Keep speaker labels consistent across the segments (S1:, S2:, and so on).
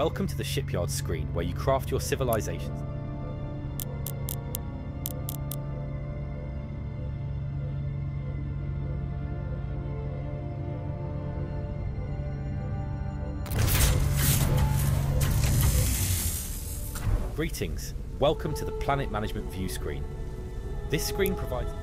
S1: Welcome to the shipyard screen where you craft your civilizations. Greetings. Welcome to the Planet Management View screen. This screen provides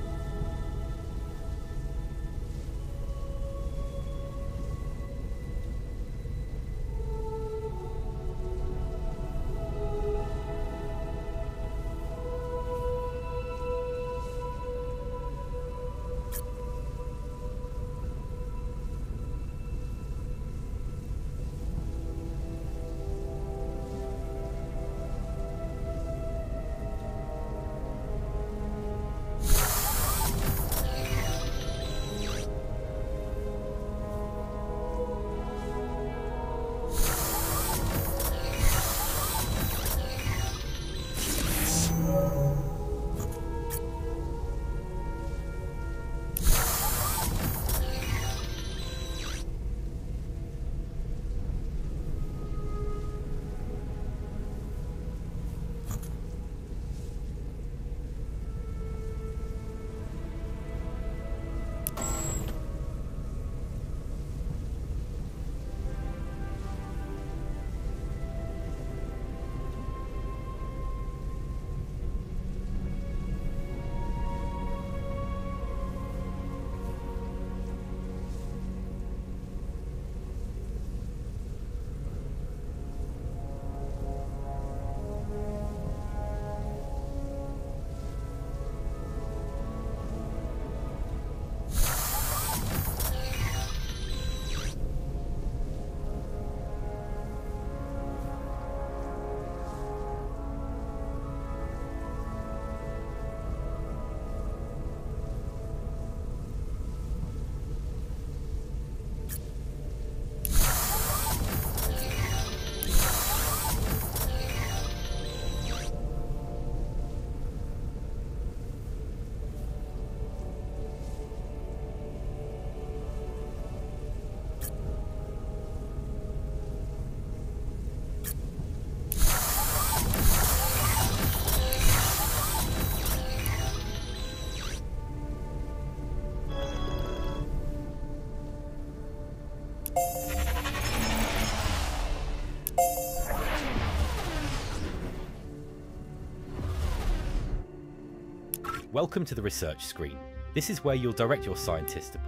S1: Welcome to the research screen. This is where you'll direct your scientists to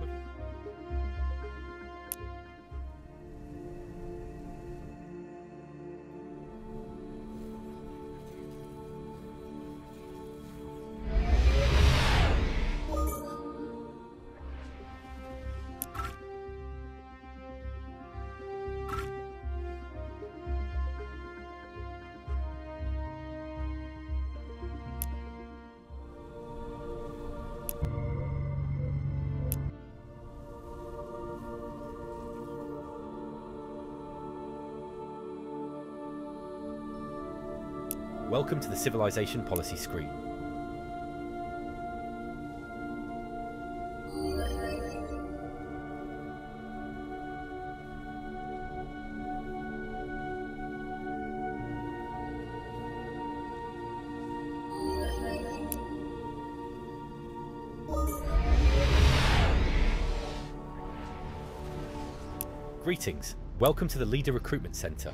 S1: Welcome to the Civilization Policy screen. Greetings. Welcome to the Leader Recruitment Centre.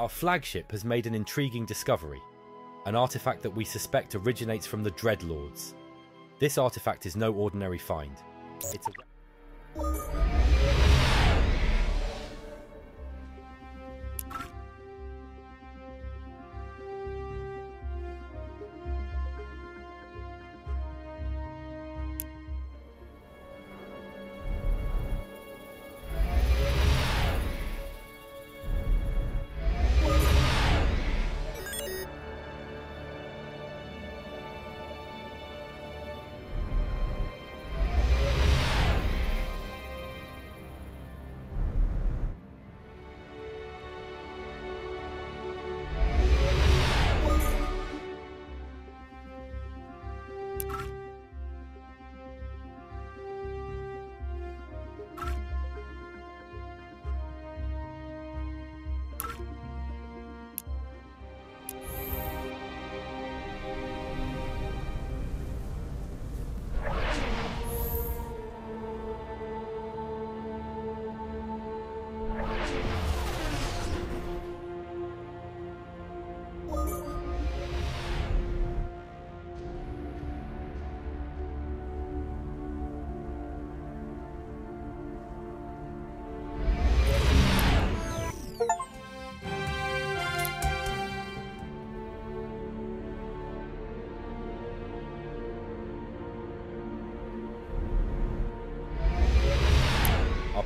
S1: Our flagship has made an intriguing discovery, an artifact that we suspect originates from the Dreadlords. This artifact is no ordinary find. It's a...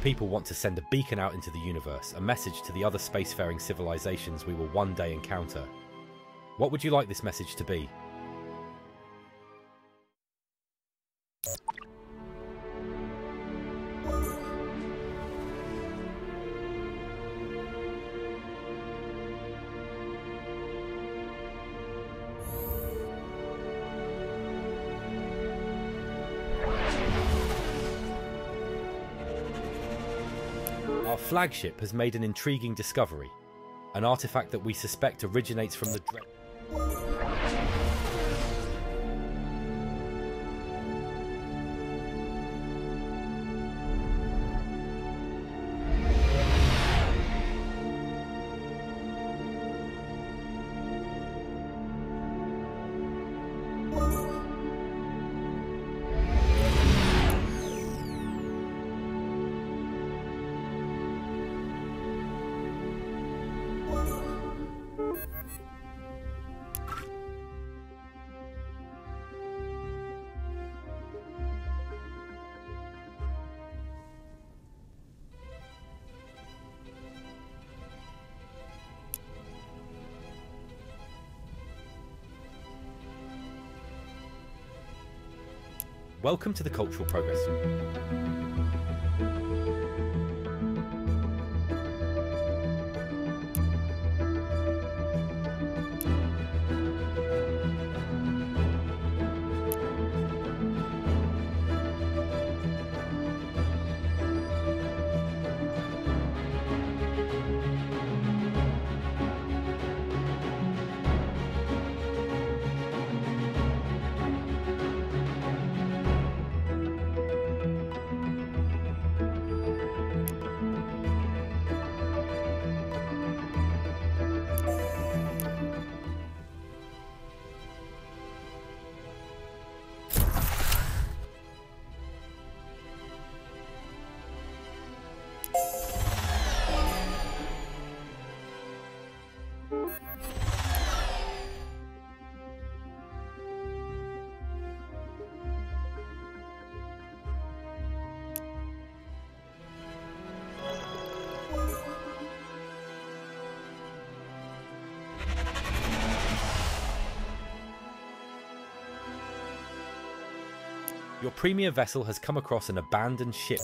S1: people want to send a beacon out into the universe, a message to the other spacefaring civilizations we will one day encounter. What would you like this message to be? Flagship has made an intriguing discovery, an artifact that we suspect originates from the Welcome to the Cultural Progress. Your premier vessel has come across an abandoned ship.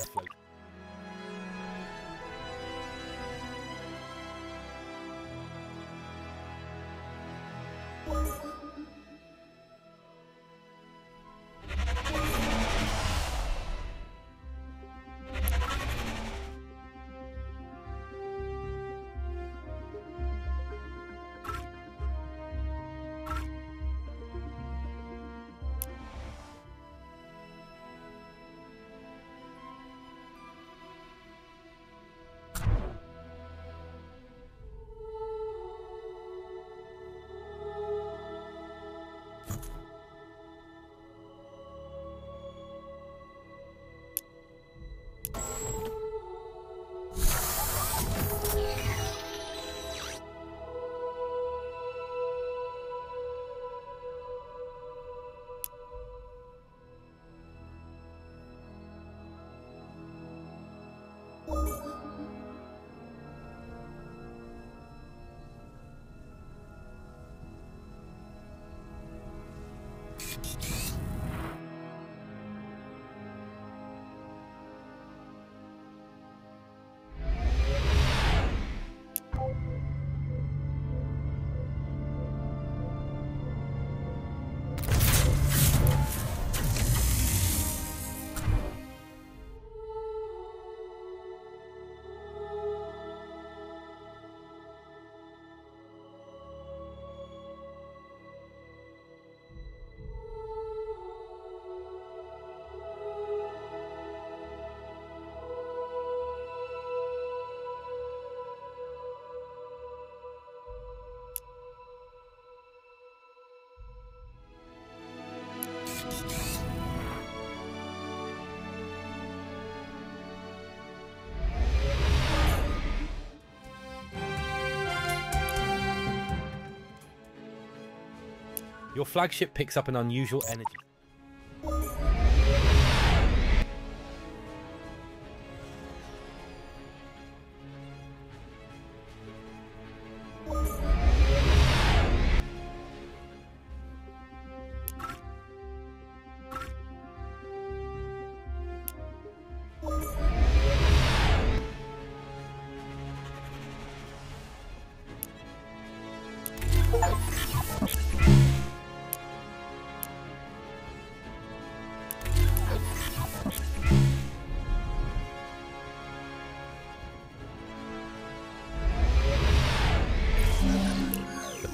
S1: Your flagship picks up an unusual energy.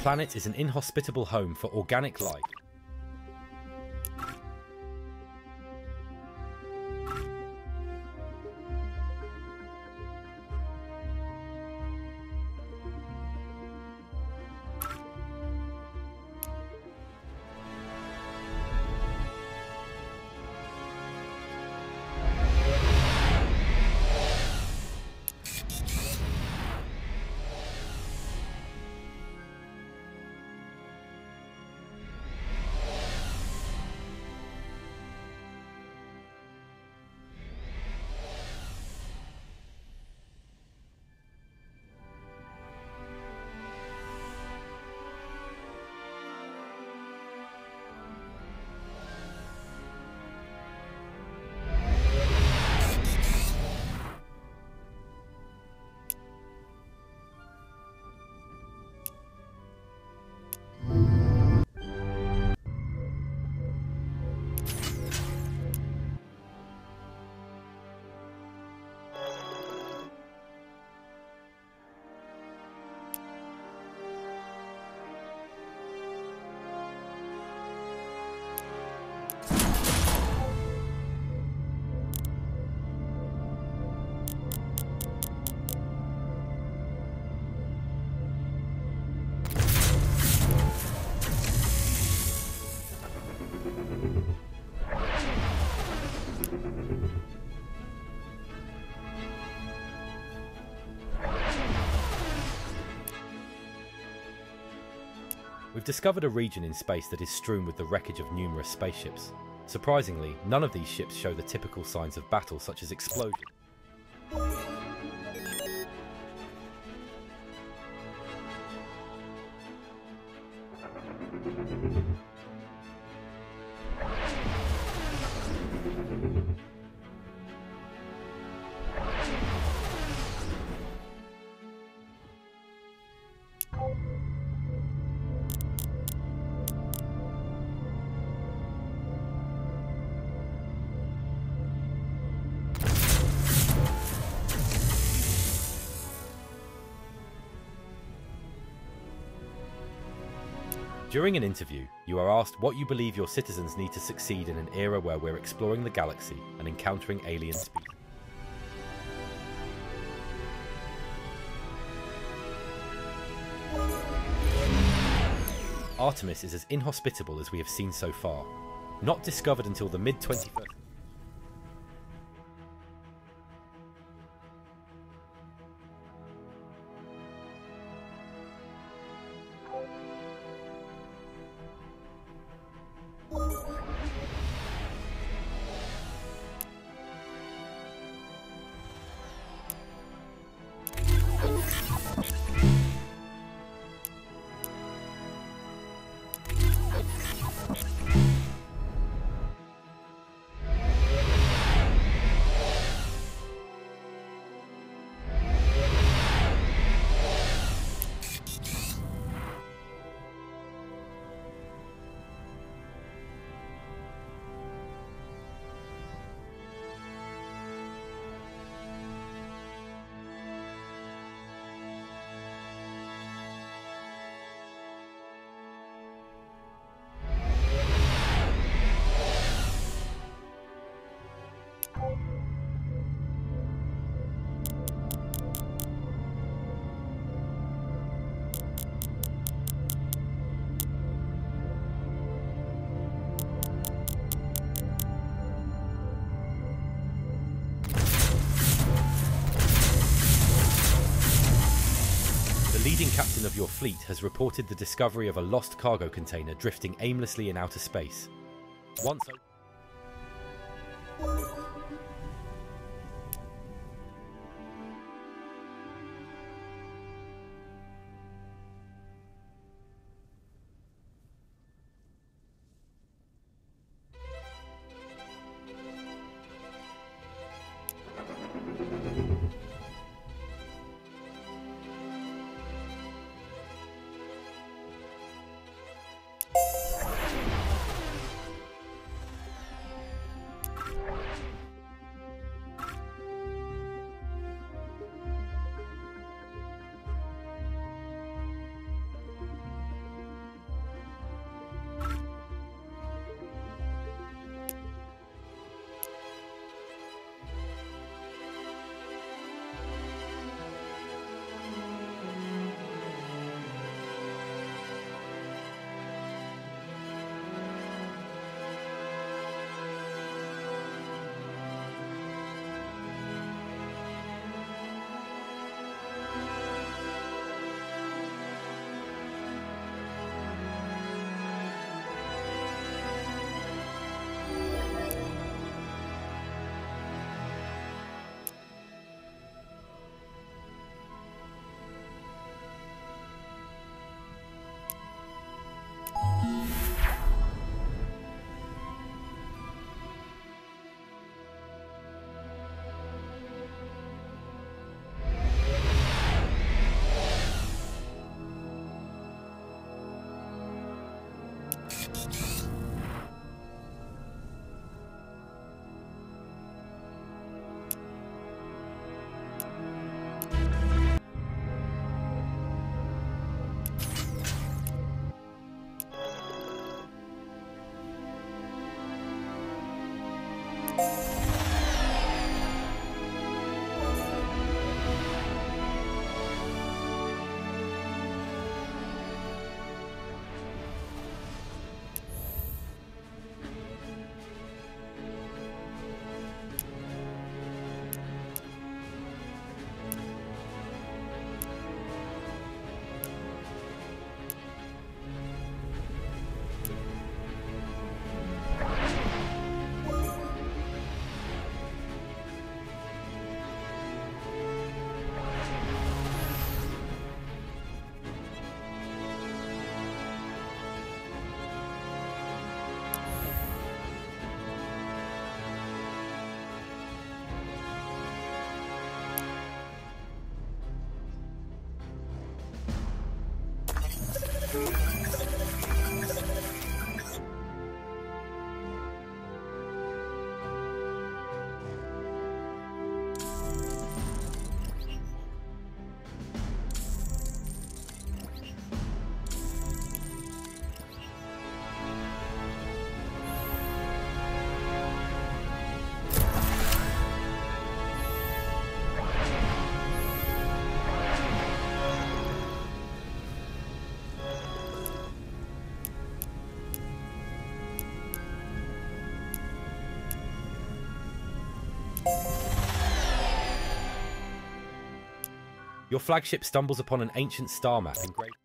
S1: Planet is an inhospitable home for organic life. Discovered a region in space that is strewn with the wreckage of numerous spaceships. Surprisingly, none of these ships show the typical signs of battle such as explosion. During an interview, you are asked what you believe your citizens need to succeed in an era where we're exploring the galaxy and encountering alien species. Artemis is as inhospitable as we have seen so far. Not discovered until the mid-21st leading captain of your fleet has reported the discovery of a lost cargo container drifting aimlessly in outer space. Once Your flagship stumbles upon an ancient star map engraved.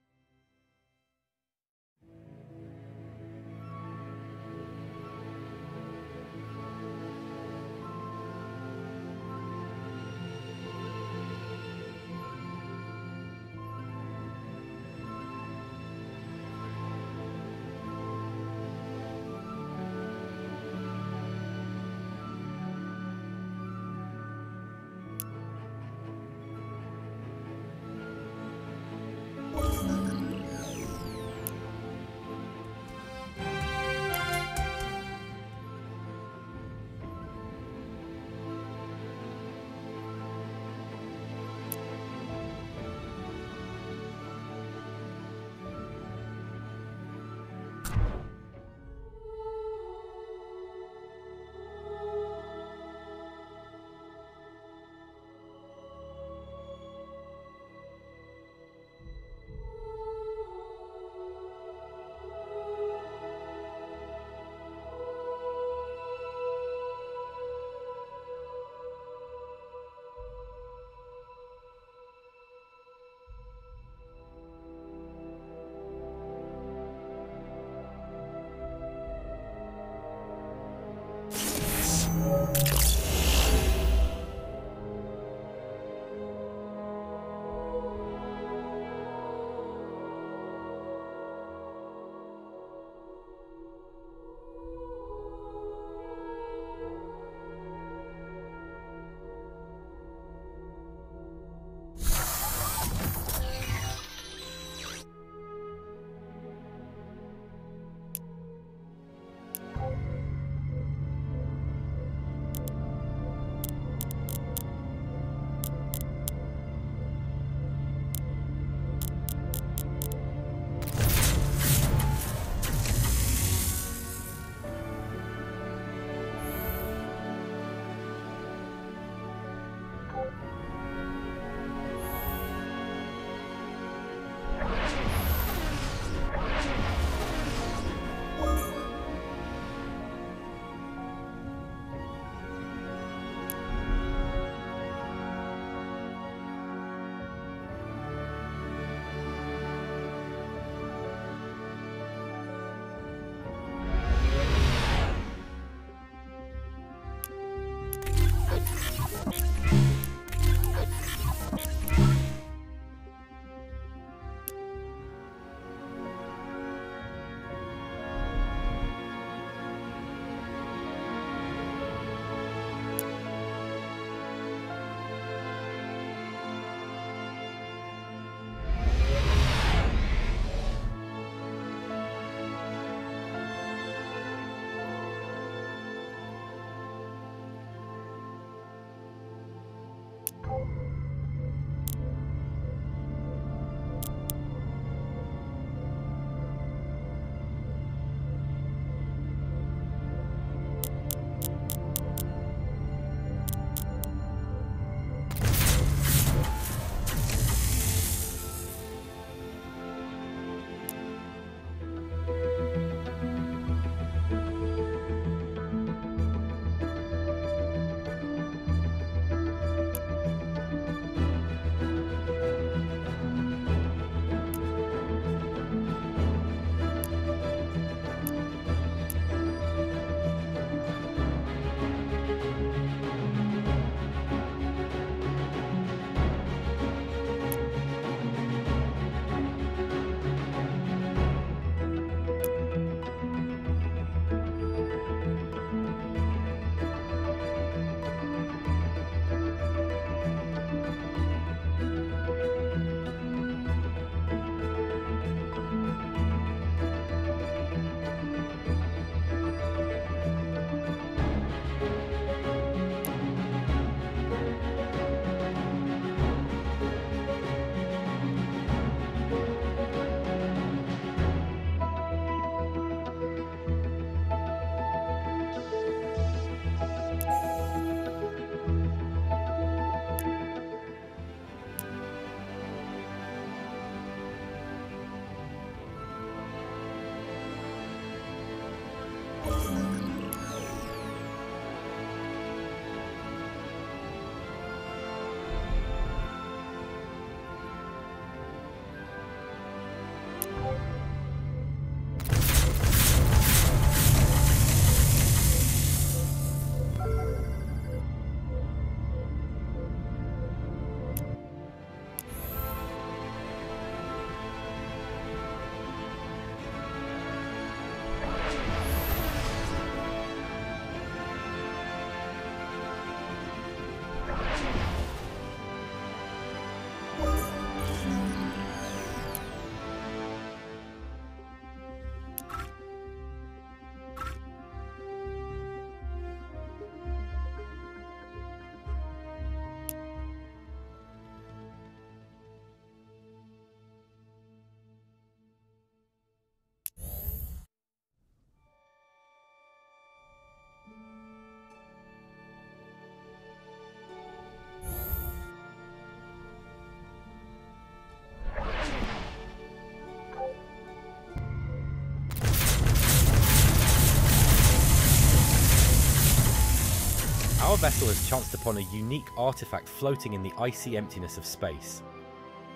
S1: Vessel has chanced upon a unique artifact floating in the icy emptiness of space.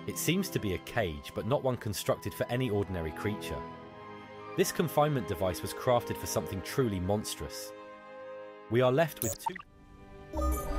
S1: It seems to be a cage, but not one constructed for any ordinary creature. This confinement device was crafted for something truly monstrous. We are left with two...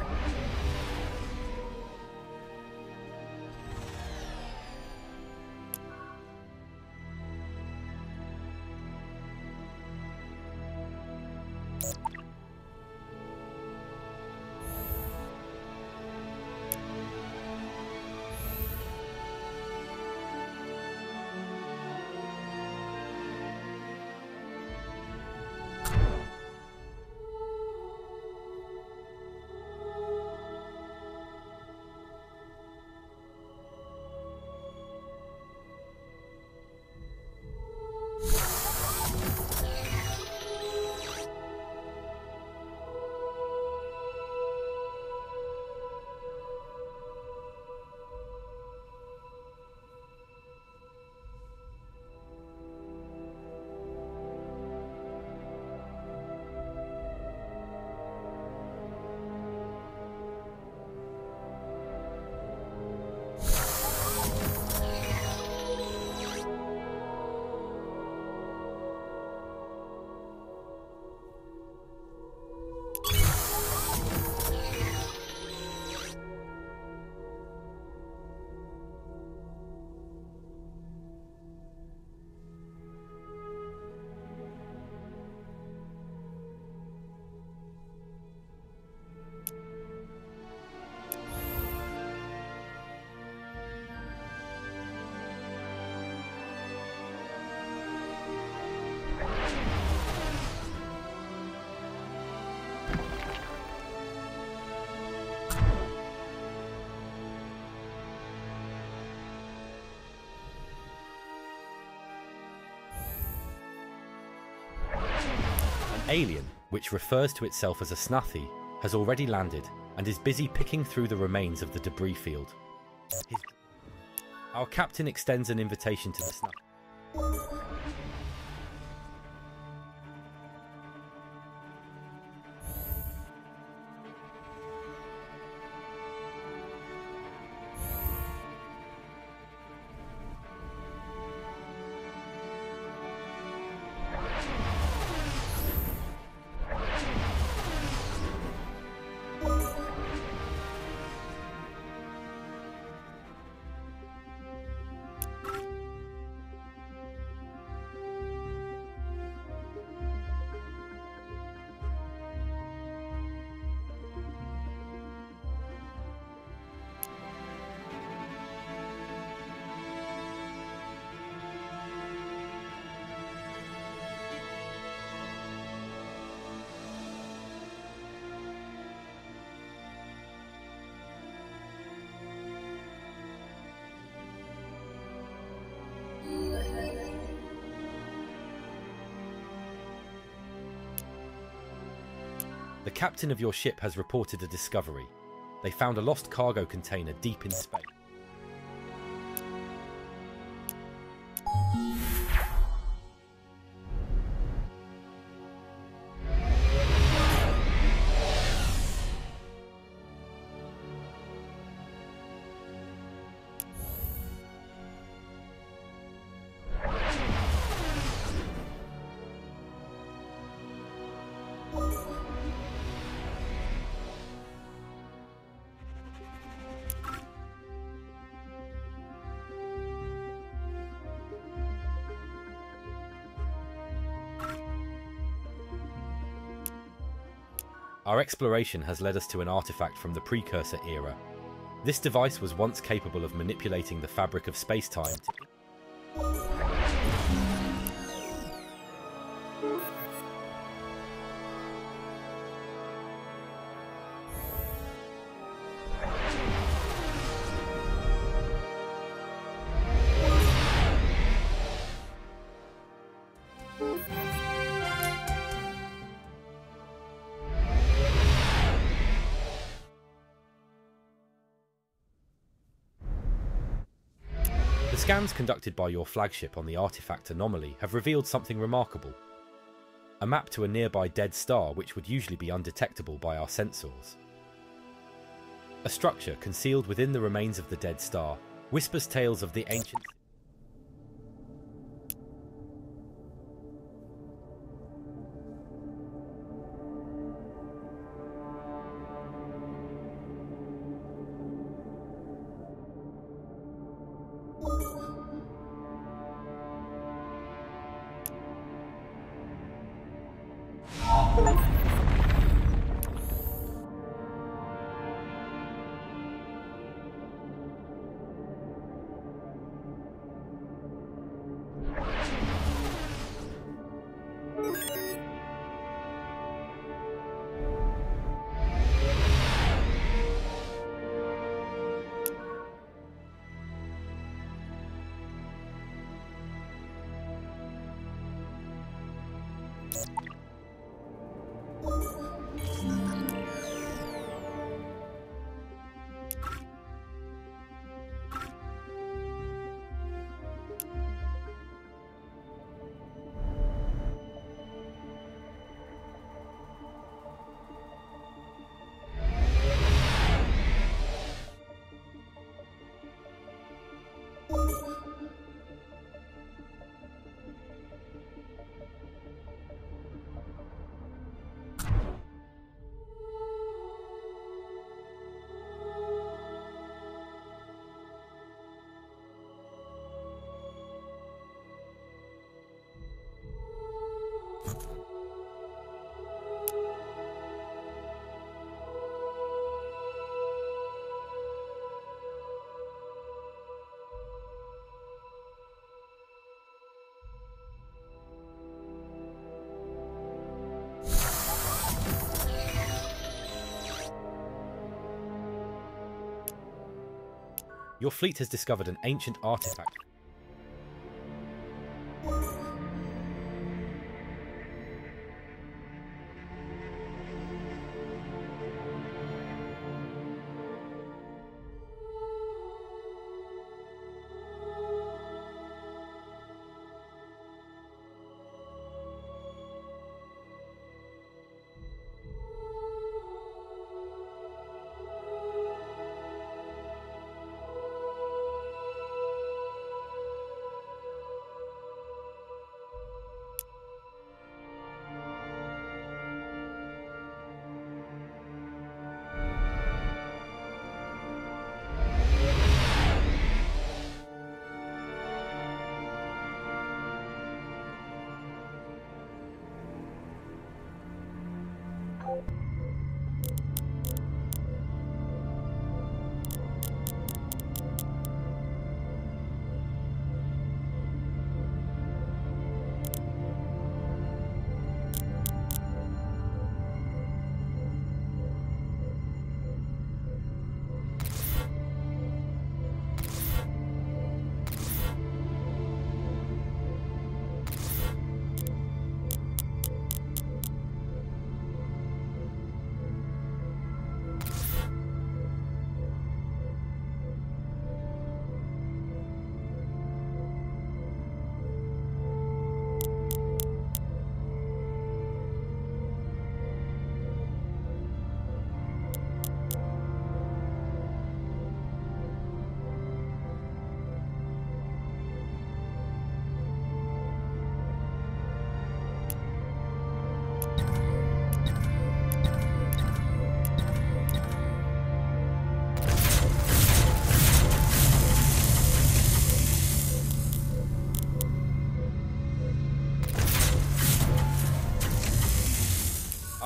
S1: alien, which refers to itself as a Snathi, has already landed and is busy picking through the remains of the debris field. His... Our captain extends an invitation to the Snathi. Captain of your ship has reported a discovery. They found a lost cargo container deep in space. Our exploration has led us to an artifact from the Precursor era. This device was once capable of manipulating the fabric of space-time scans conducted by your flagship on the artifact anomaly have revealed something remarkable. A map to a nearby dead star which would usually be undetectable by our sensors. A structure concealed within the remains of the dead star whispers tales of the ancient Your fleet has discovered an ancient artifact.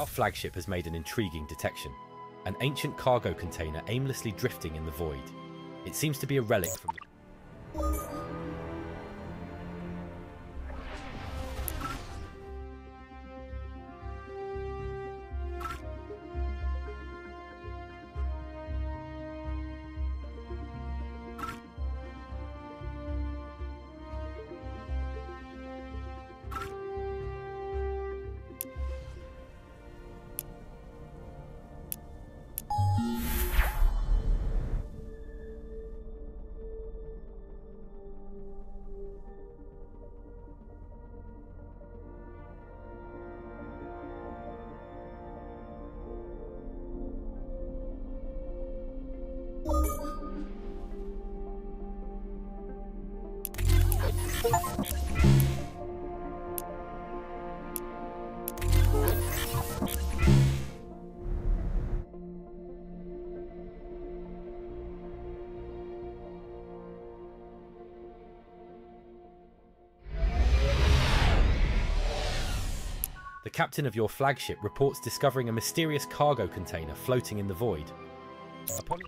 S1: Our flagship has made an intriguing detection. An ancient cargo container aimlessly drifting in the void. It seems to be a relic from captain of your flagship reports discovering a mysterious cargo container floating in the void. Upon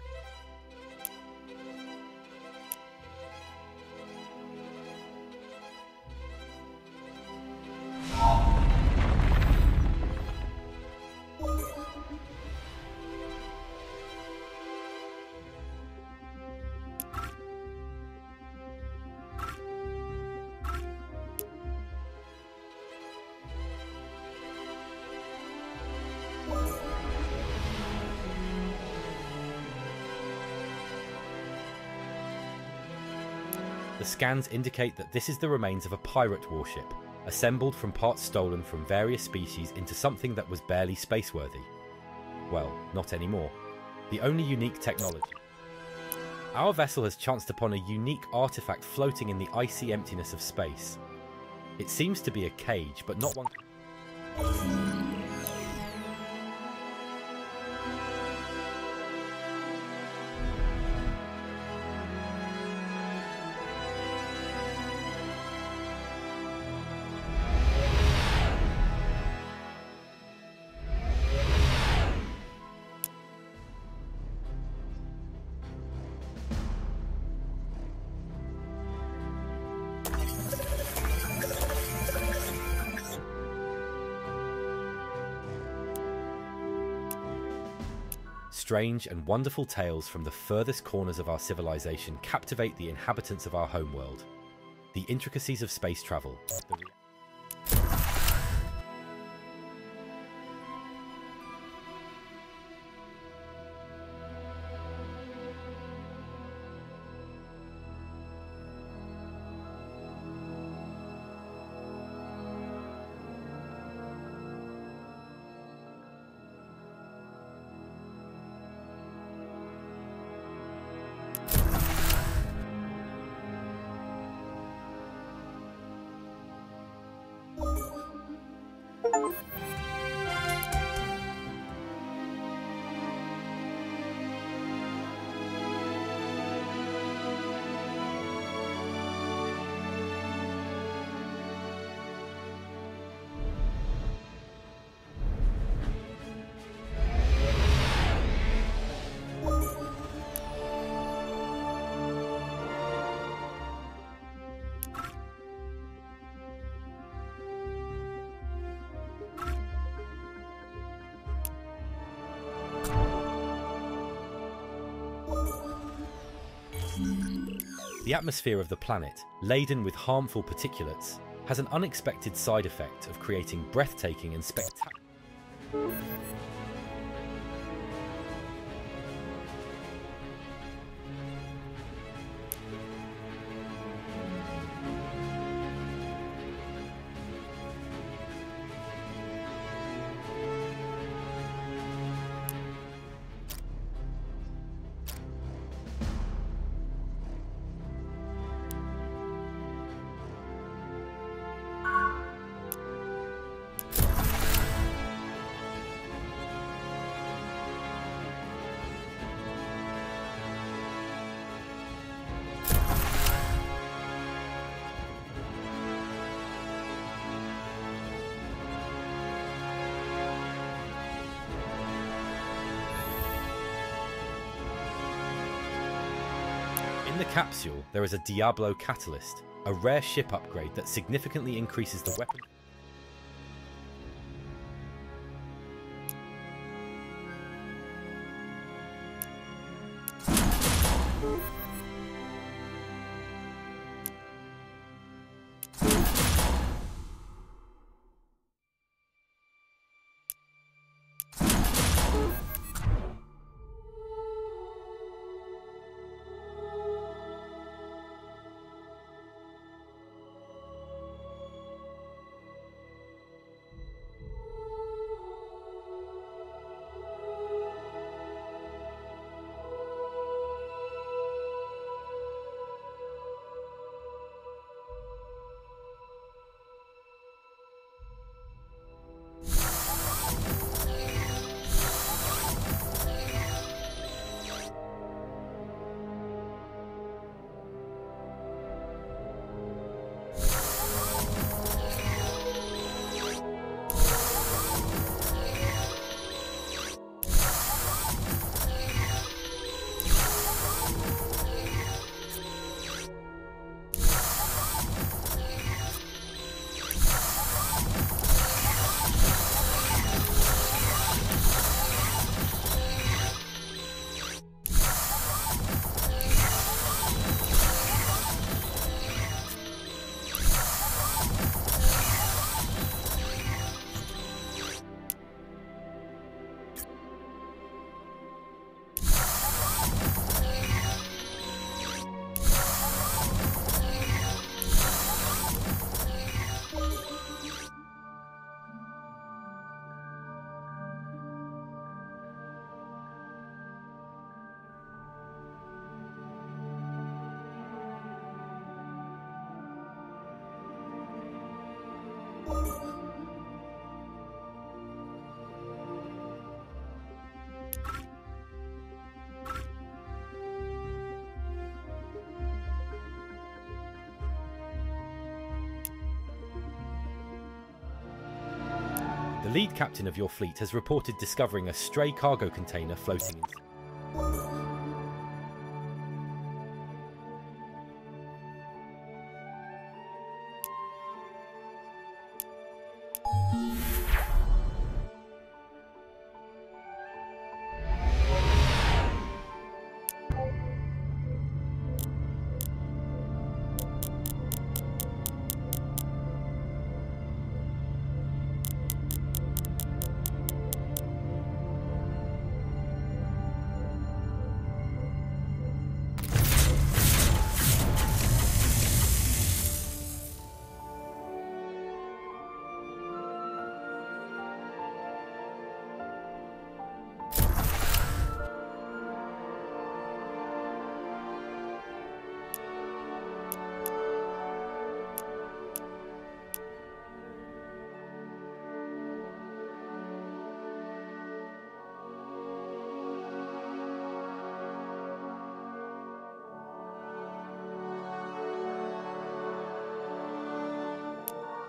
S1: scans indicate that this is the remains of a pirate warship, assembled from parts stolen from various species into something that was barely spaceworthy. Well, not anymore. The only unique technology. Our vessel has chanced upon a unique artifact floating in the icy emptiness of space. It seems to be a cage, but not one. Strange and wonderful tales from the furthest corners of our civilization captivate the inhabitants of our homeworld. The intricacies of space travel. The atmosphere of the planet, laden with harmful particulates, has an unexpected side effect of creating breathtaking and spectacular. The capsule, there is a Diablo Catalyst, a rare ship upgrade that significantly increases the weapon The lead captain of your fleet has reported discovering a stray cargo container floating in...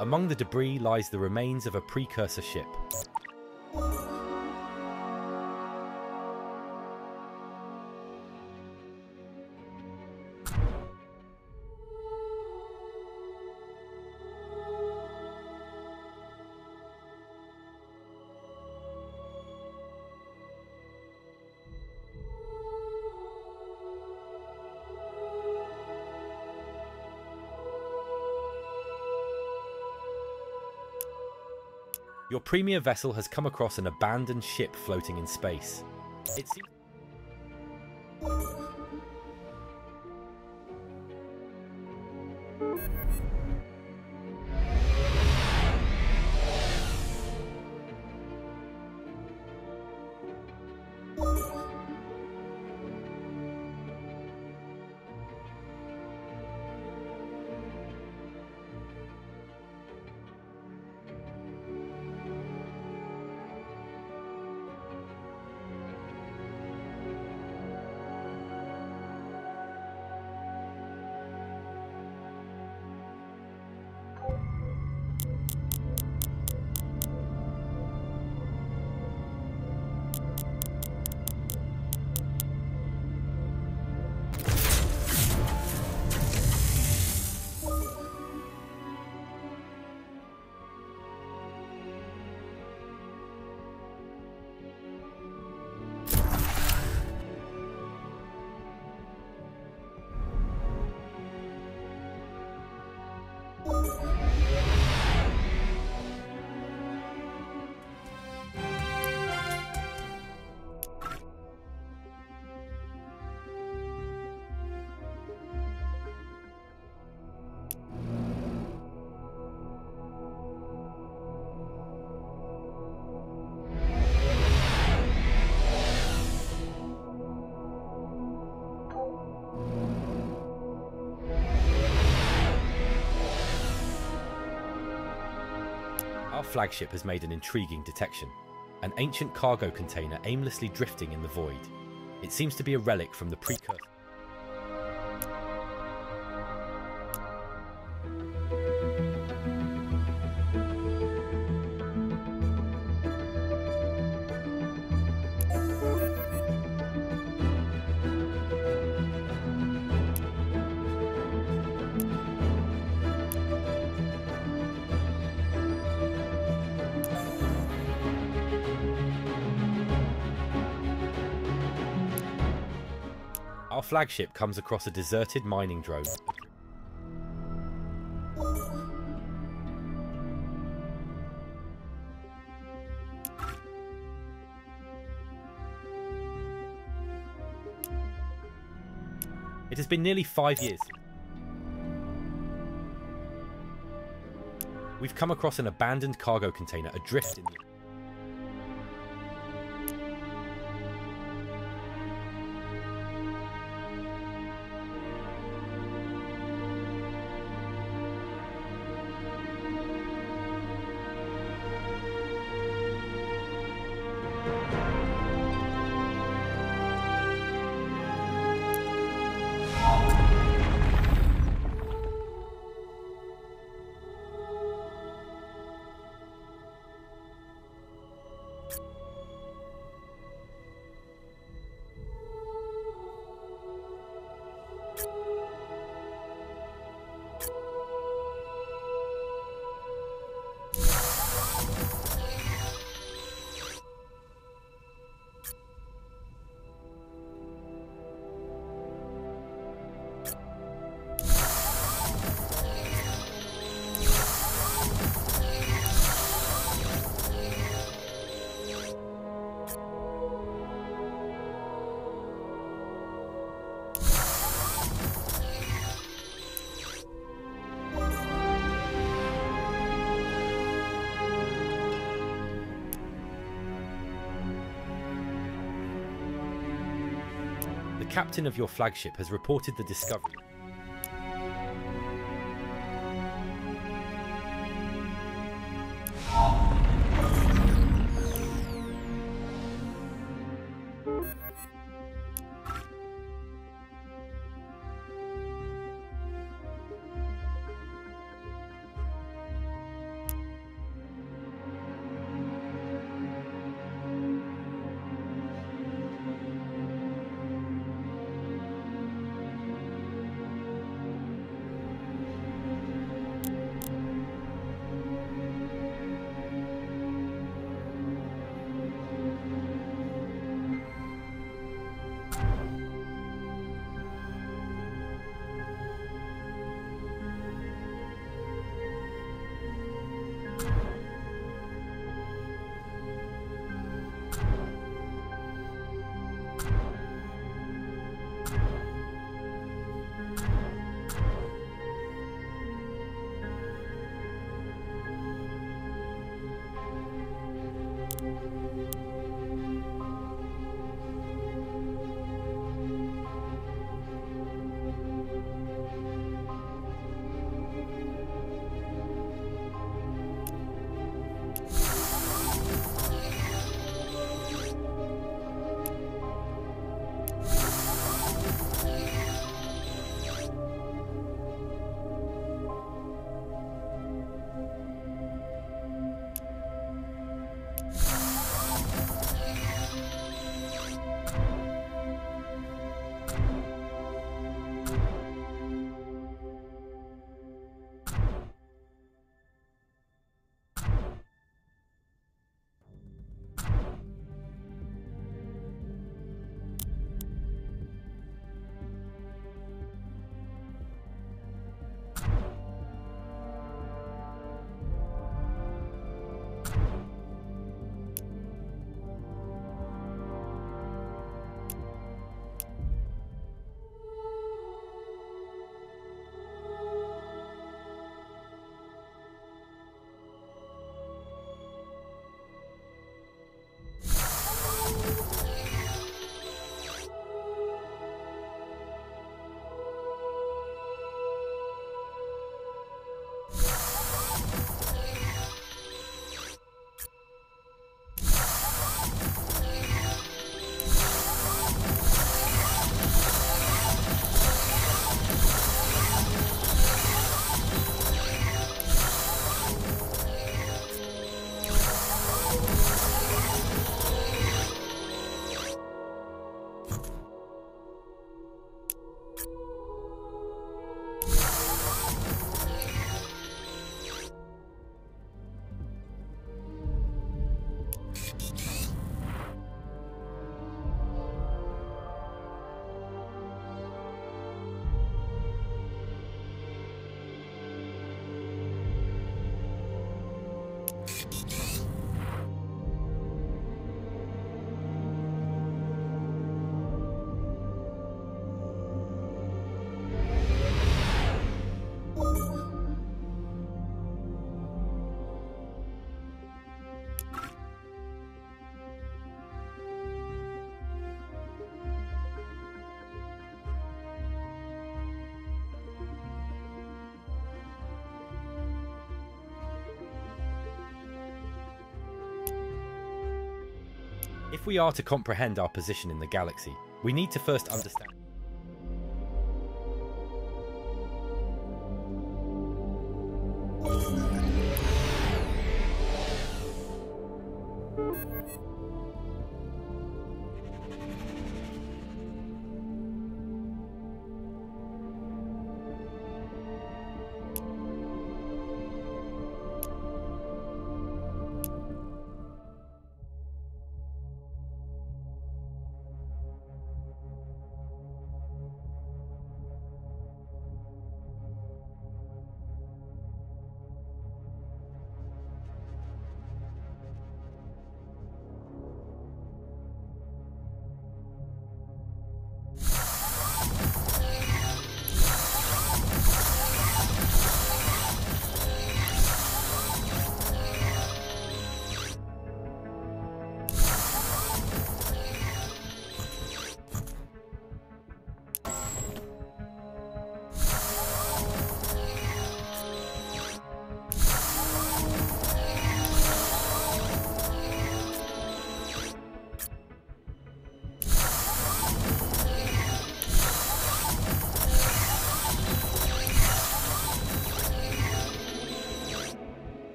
S1: Among the debris lies the remains of a precursor ship. Your premier vessel has come across an abandoned ship floating in space. It seems flagship has made an intriguing detection. An ancient cargo container aimlessly drifting in the void. It seems to be a relic from the precursor. Flagship comes across a deserted mining drone. It has been nearly five years. We've come across an abandoned cargo container adrift in the... captain of your flagship has reported the discovery.
S2: If we are to comprehend our position in the galaxy, we need to first understand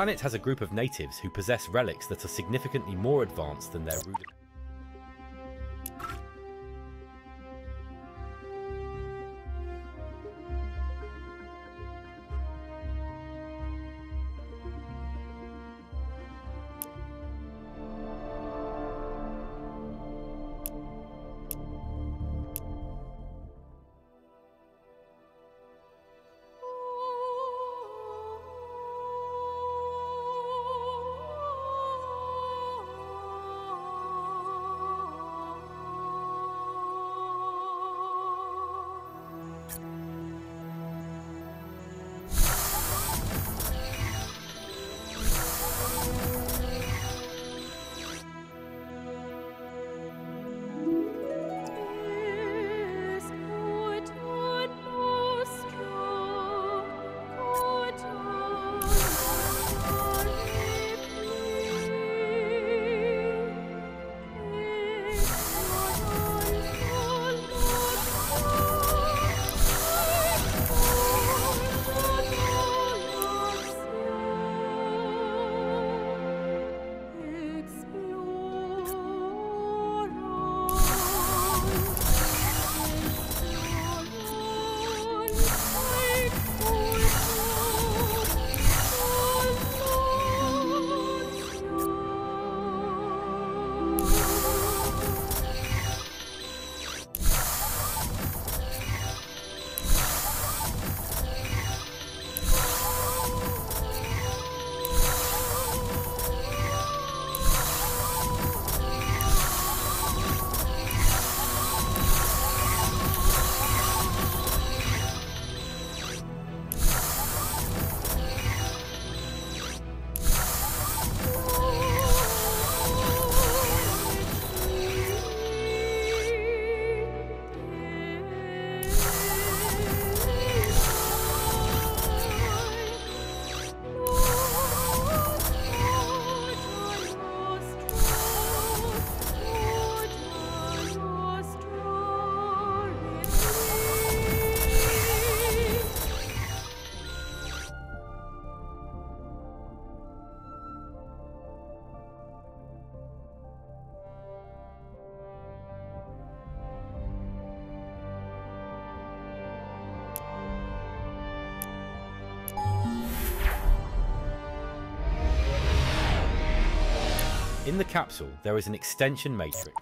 S2: planet has a group of natives who possess relics that are significantly more advanced than their. In the capsule, there is an extension matrix.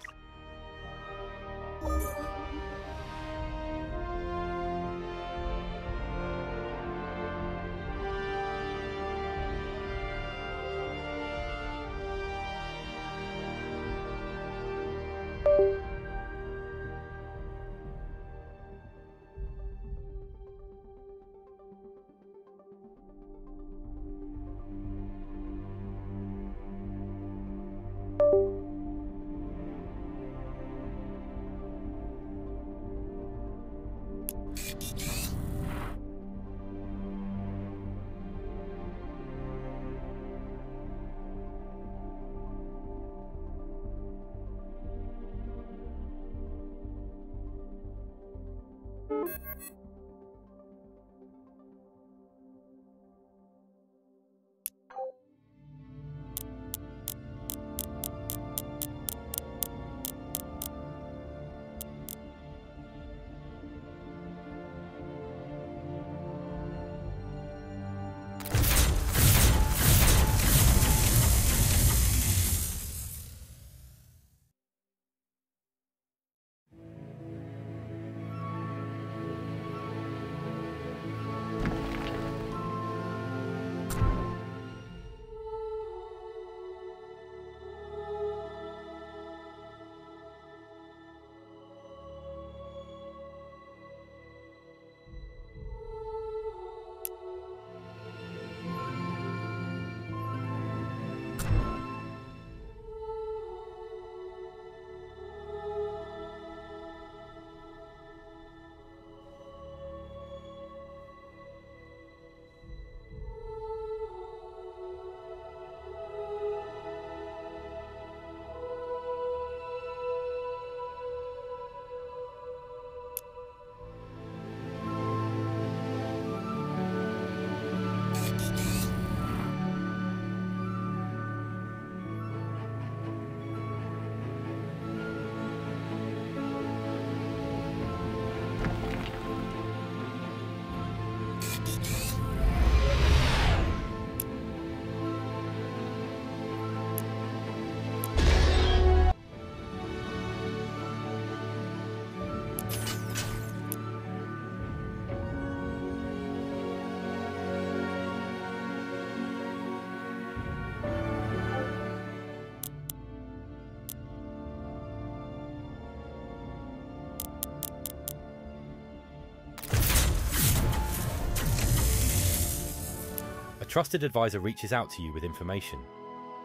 S1: Trusted advisor reaches out to you with information.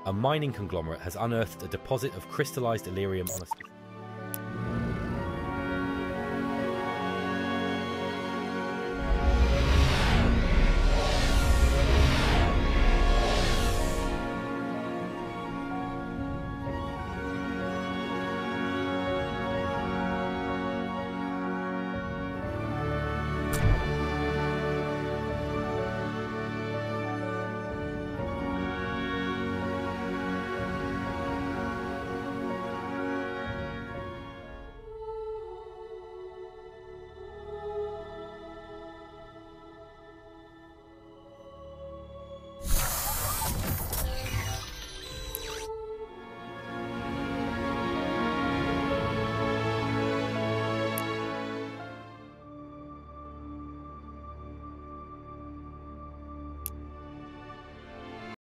S1: A mining conglomerate has unearthed a deposit of crystallized Elerium on a